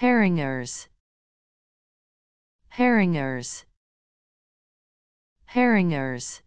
Herringers Herringers Herringers